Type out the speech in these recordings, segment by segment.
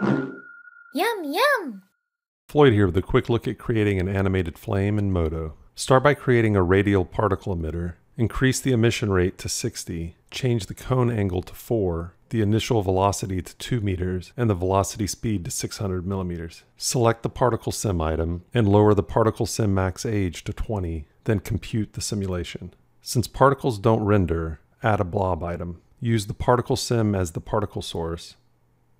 Yum, yum! Floyd here with a quick look at creating an animated flame in Modo. Start by creating a radial particle emitter. Increase the emission rate to 60. Change the cone angle to 4, the initial velocity to 2 meters, and the velocity speed to 600 millimeters. Select the particle sim item and lower the particle sim max age to 20, then compute the simulation. Since particles don't render, add a blob item. Use the particle sim as the particle source.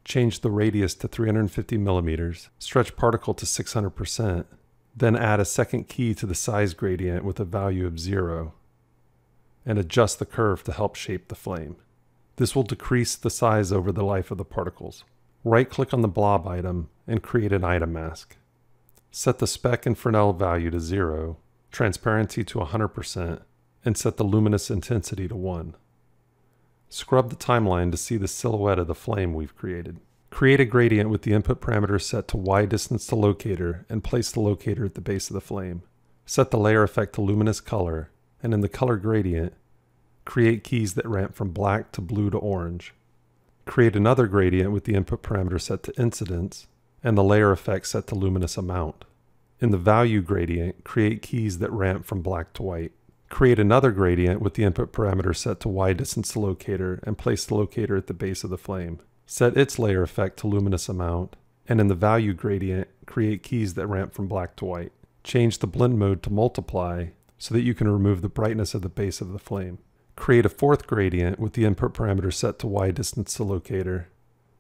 Change the radius to 350 millimeters, stretch particle to 600%, then add a second key to the size gradient with a value of 0, and adjust the curve to help shape the flame. This will decrease the size over the life of the particles. Right click on the blob item and create an item mask. Set the spec and Fresnel value to 0, transparency to 100%, and set the luminous intensity to 1. Scrub the timeline to see the silhouette of the flame we've created. Create a gradient with the input parameter set to Y distance to locator and place the locator at the base of the flame. Set the layer effect to luminous color, and in the color gradient, create keys that ramp from black to blue to orange. Create another gradient with the input parameter set to incidence and the layer effect set to luminous amount. In the value gradient, create keys that ramp from black to white. Create another gradient with the input parameter set to y distance to locator and place the locator at the base of the flame. Set its layer effect to luminous amount, and in the value gradient, create keys that ramp from black to white. Change the blend mode to multiply so that you can remove the brightness of the base of the flame. Create a fourth gradient with the input parameter set to y distance to locator,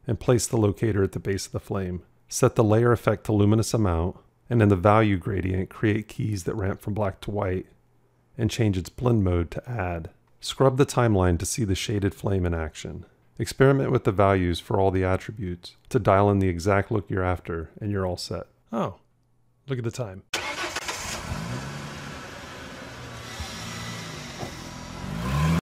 and place the locator at the base of the flame. Set the layer effect to luminous amount, and in the value gradient, create keys that ramp from black to white, and change its blend mode to add. Scrub the timeline to see the shaded flame in action. Experiment with the values for all the attributes to dial in the exact look you're after, and you're all set. Oh, look at the time.